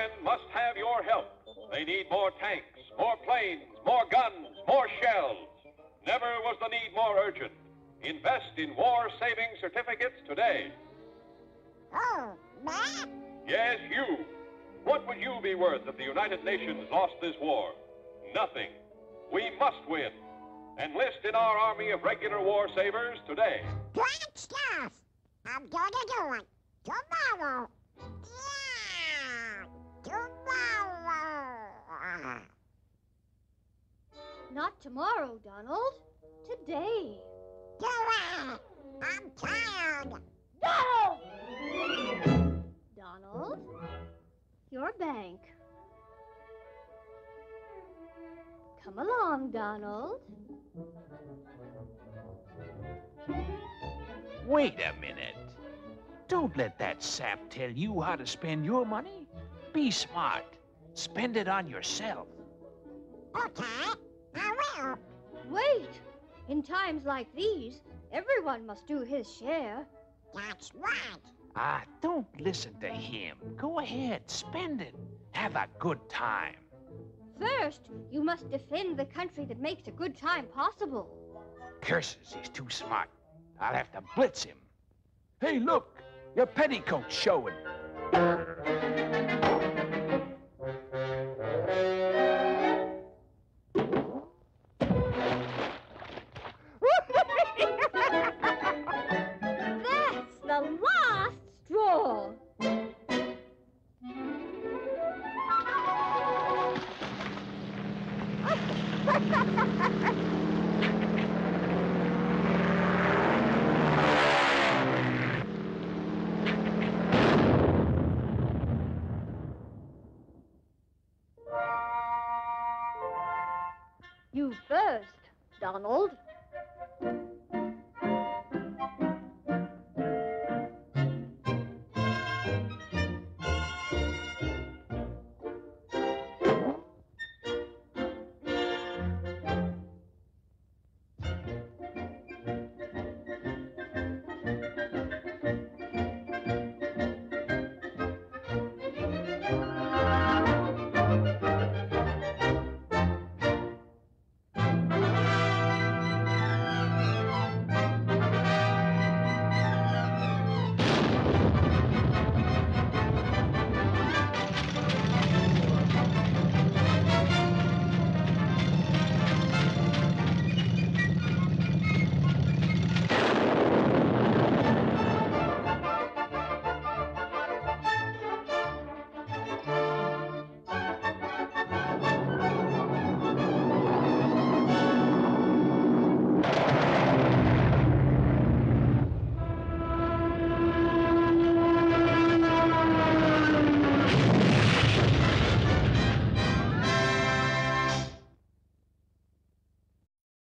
men must have your help. They need more tanks, more planes, more guns, more shells. Never was the need more urgent. Invest in war saving certificates today. Oh, Matt? Yes, you. What would you be worth if the United Nations lost this war? Nothing. We must win. Enlist in our army of regular war savers today. Great stuff! I'm gonna do it. Tomorrow. Not tomorrow, Donald. Today. Do it! I'm tired. Donald! Donald? Your bank. Come along, Donald. Wait a minute. Don't let that sap tell you how to spend your money. Be smart. Spend it on yourself. Okay, I will. Wait! In times like these, everyone must do his share. That's right. Ah, don't listen to him. Go ahead, spend it. Have a good time. First, you must defend the country that makes a good time possible. Curses, he's too smart. I'll have to blitz him. Hey, look! Your petticoat's showing. You first, Donald.